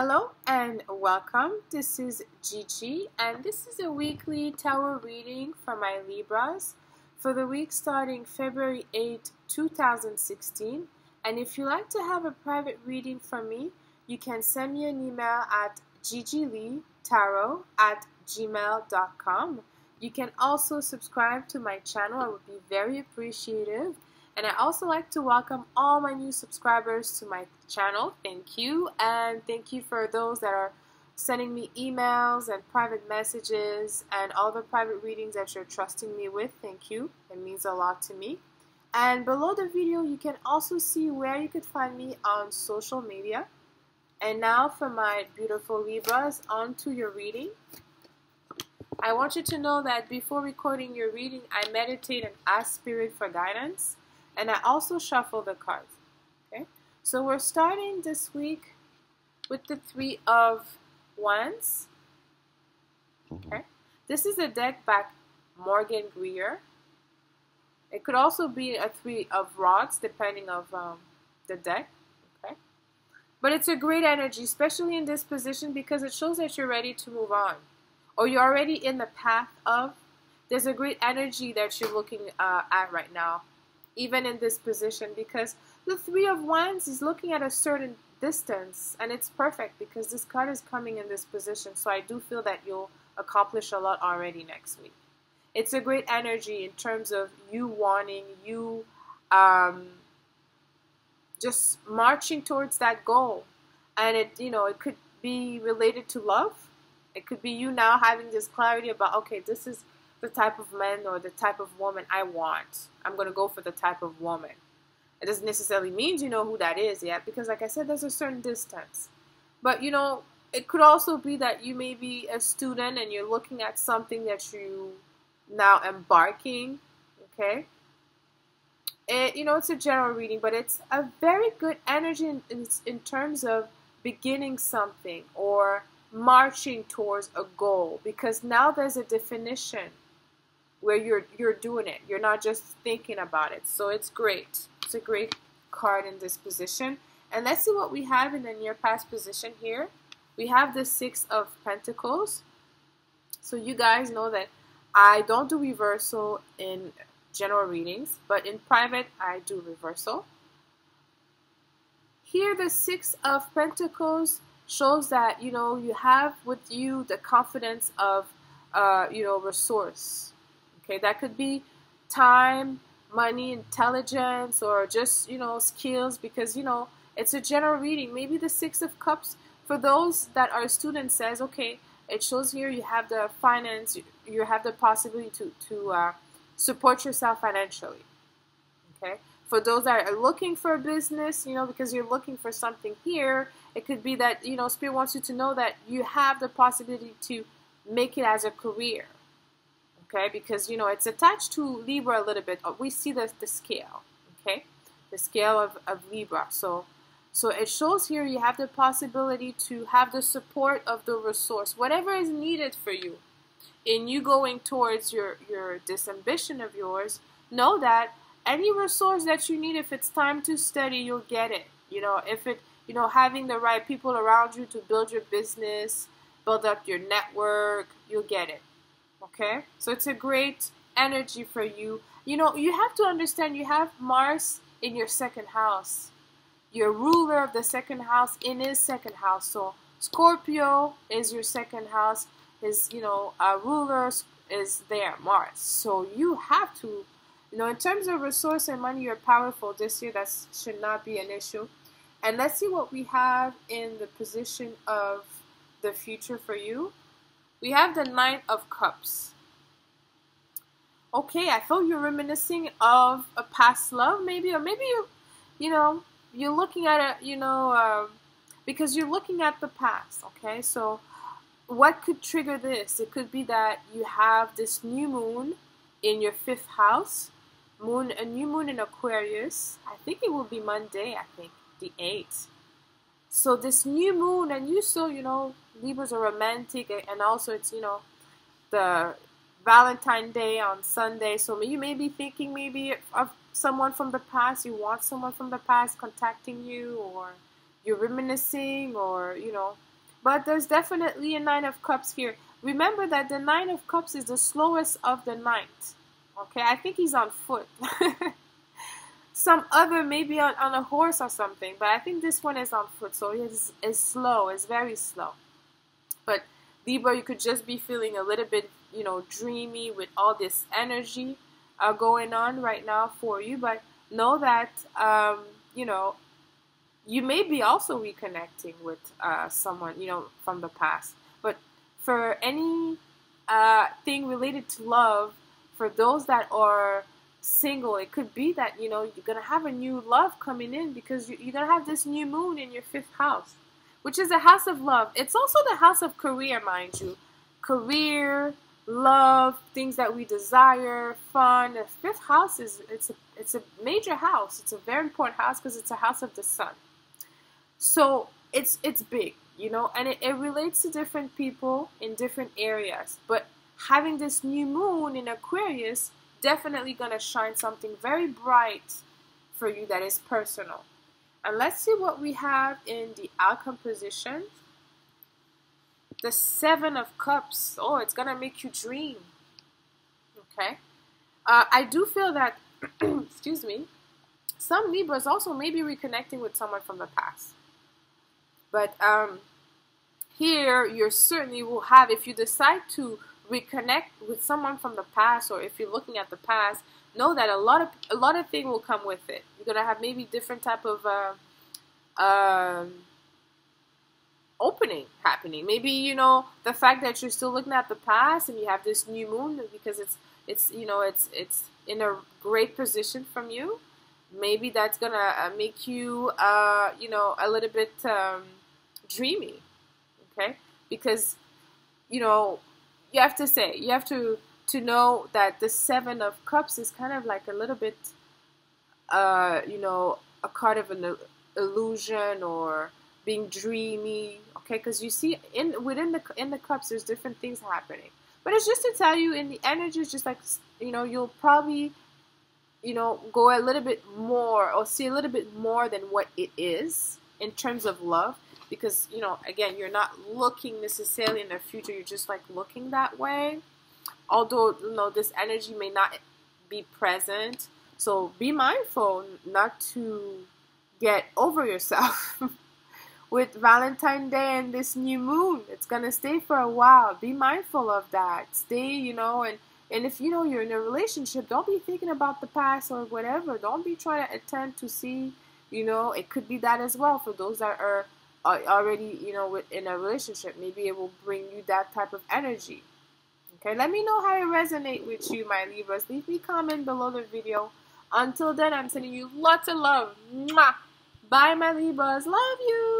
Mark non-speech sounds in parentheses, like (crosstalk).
Hello and welcome. This is Gigi, and this is a weekly tarot reading for my Libras for the week starting February 8, 2016. And if you like to have a private reading from me, you can send me an email at gigileetarot at gmail.com. You can also subscribe to my channel, I would be very appreciative. And I also like to welcome all my new subscribers to my channel. Thank you. And thank you for those that are sending me emails and private messages and all the private readings that you're trusting me with. Thank you. It means a lot to me. And below the video, you can also see where you could find me on social media. And now for my beautiful Libras, on to your reading. I want you to know that before recording your reading, I meditate and ask Spirit for guidance. And I also shuffle the cards. Okay, so we're starting this week with the Three of Wands. Mm-hmm. Okay, this is a deck by Morgan Greer. It could also be a Three of Rods, depending of um, the deck. Okay, but it's a great energy, especially in this position, because it shows that you're ready to move on, or you're already in the path of. There's a great energy that you're looking uh, at right now even in this position because the Three of Wands is looking at a certain distance and it's perfect because this card is coming in this position. So I do feel that you'll accomplish a lot already next week. It's a great energy in terms of you wanting, you um, just marching towards that goal. And it, you know, it could be related to love. It could be you now having this clarity about, okay, this is the type of man or the type of woman I want. I'm going to go for the type of woman. It doesn't necessarily mean you know who that is yet because, like I said, there's a certain distance. But, you know, it could also be that you may be a student and you're looking at something that you now embarking, okay? It, you know, it's a general reading, but it's a very good energy in, in, in terms of beginning something or marching towards a goal because now there's a definition where you're you're doing it. You're not just thinking about it. So it's great. It's a great card in this position. And let's see what we have in the near past position here. We have the Six of Pentacles. So you guys know that I don't do reversal in general readings, but in private I do reversal. Here the Six of Pentacles shows that, you know, you have with you the confidence of, uh, you know, resource Okay, that could be time, money, intelligence, or just, you know, skills because, you know, it's a general reading. Maybe the Six of Cups, for those that are students, says, okay, it shows here you have the finance, you have the possibility to, to uh, support yourself financially. Okay, for those that are looking for a business, you know, because you're looking for something here, it could be that, you know, Spirit wants you to know that you have the possibility to make it as a career okay? Because, you know, it's attached to Libra a little bit. Uh, we see the, the scale, okay? The scale of, of Libra. So, so it shows here you have the possibility to have the support of the resource, whatever is needed for you. In you going towards your, your this ambition of yours, know that any resource that you need, if it's time to study, you'll get it. You know, if it, you know, having the right people around you to build your business, build up your network, you'll get it okay? So it's a great energy for you. You know you have to understand you have mars in your second house. Your ruler of the second house in his second house. So scorpio is your second house. His you know uh, ruler is there mars. So you have to you know in terms of resource and money you're powerful this year. That should not be an issue. And let's see what we have in the position of the future for you we have the Nine of Cups. Okay, I feel you're reminiscing of a past love, maybe, or maybe you, you know, you're looking at it, you know, uh, because you're looking at the past. Okay, so what could trigger this? It could be that you have this new moon in your fifth house, moon, a new moon in Aquarius. I think it will be Monday. I think the eighth. So this new moon, and you still, you know, Libras are romantic, and also it's you know the Valentine Day on Sunday. So you may be thinking maybe of someone from the past. You want someone from the past contacting you, or you're reminiscing, or you know but there's definitely a Nine of Cups here. Remember that the Nine of Cups is the slowest of the knight. Okay, I think he's on foot. (laughs) Some other, maybe on, on a horse or something, but I think this one is on foot, so it's, it's slow, it's very slow. But Libra, you could just be feeling a little bit, you know, dreamy with all this energy uh, going on right now for you, but know that, um, you know, you may be also reconnecting with uh, someone, you know, from the past. But for any uh, thing related to love, for those that are single, it could be that, you know, you're going to have a new love coming in because you're going to have this new moon in your fifth house, which is a house of love. It's also the house of career, mind you. Career, love, things that we desire, fun. The fifth house is it's a it's a major house. It's a very important house because it's a house of the sun. So it's it's big, you know, and it, it relates to different people in different areas. But having this new moon in Aquarius definitely gonna shine something very bright for you that is personal. And let's see what we have in the outcome position. The Seven of Cups. Oh, it's gonna make you dream. Okay. Uh, I do feel that, (clears throat) excuse me, some Libras also may be reconnecting with someone from the past. But um, here, you certainly will have, if you decide to reconnect with someone from the past, or if you're looking at the past, know that a lot of a lot of things will come with it. You're gonna have maybe different type of uh, um, opening happening. Maybe you know the fact that you're still looking at the past and you have this new moon because it's it's you know it's it's in a great position from you. Maybe that's gonna uh, make you uh, you know a little bit um, dreamy, okay? Because you know you have to say you have to to know that the seven of cups is kind of like a little bit uh, you know a card of an illusion or being dreamy okay? Because you see in within the in the cups there's different things happening. But it's just to tell you in the energy is just like you know you'll probably you know go a little bit more or see a little bit more than what it is in terms of love. Because you know again you're not looking necessarily in the future you're just like looking that way although you know this energy may not be present so be mindful not to get over yourself (laughs) with Valentine Day and this new moon. It's gonna stay for a while. Be mindful of that. Stay, you know, and and if you know you're in a relationship, don't be thinking about the past or whatever. Don't be trying to attempt to see, you know, it could be that as well for those that are uh, already, you know, in a relationship. Maybe it will bring you that type of energy. Okay, let me know how it resonates with you, my Libras. Leave me comment below the video. Until then, I'm sending you lots of love. Bye, my Libras. Love you.